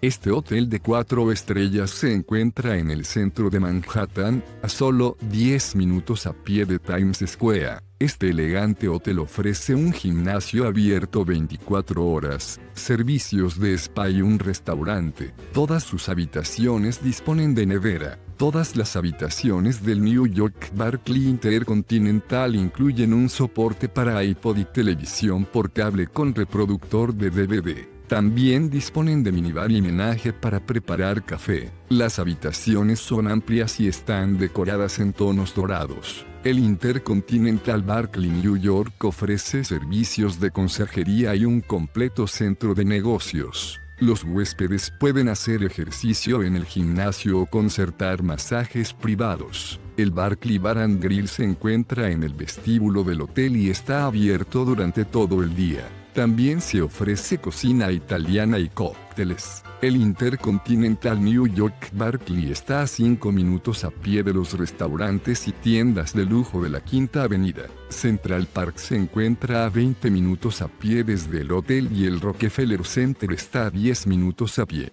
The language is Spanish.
Este hotel de cuatro estrellas se encuentra en el centro de Manhattan, a solo 10 minutos a pie de Times Square. Este elegante hotel ofrece un gimnasio abierto 24 horas, servicios de spa y un restaurante. Todas sus habitaciones disponen de nevera. Todas las habitaciones del New York Barclay Intercontinental incluyen un soporte para iPod y televisión por cable con reproductor de DVD. También disponen de minibar y menaje para preparar café. Las habitaciones son amplias y están decoradas en tonos dorados. El Intercontinental Barclay New York ofrece servicios de conserjería y un completo centro de negocios. Los huéspedes pueden hacer ejercicio en el gimnasio o concertar masajes privados. El Barclay Bar and Grill se encuentra en el vestíbulo del hotel y está abierto durante todo el día. También se ofrece cocina italiana y cócteles. El Intercontinental New York Barclay está a 5 minutos a pie de los restaurantes y tiendas de lujo de la Quinta Avenida. Central Park se encuentra a 20 minutos a pie desde el hotel y el Rockefeller Center está a 10 minutos a pie.